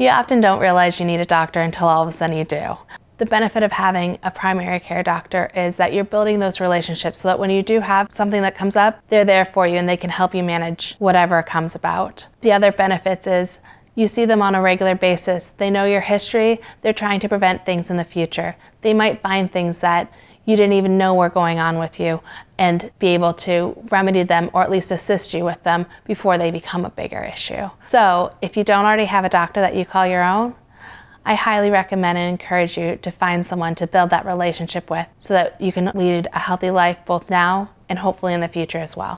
You often don't realize you need a doctor until all of a sudden you do. The benefit of having a primary care doctor is that you're building those relationships so that when you do have something that comes up, they're there for you and they can help you manage whatever comes about. The other benefits is you see them on a regular basis. They know your history. They're trying to prevent things in the future. They might find things that you didn't even know were going on with you and be able to remedy them or at least assist you with them before they become a bigger issue. So if you don't already have a doctor that you call your own, I highly recommend and encourage you to find someone to build that relationship with so that you can lead a healthy life both now and hopefully in the future as well.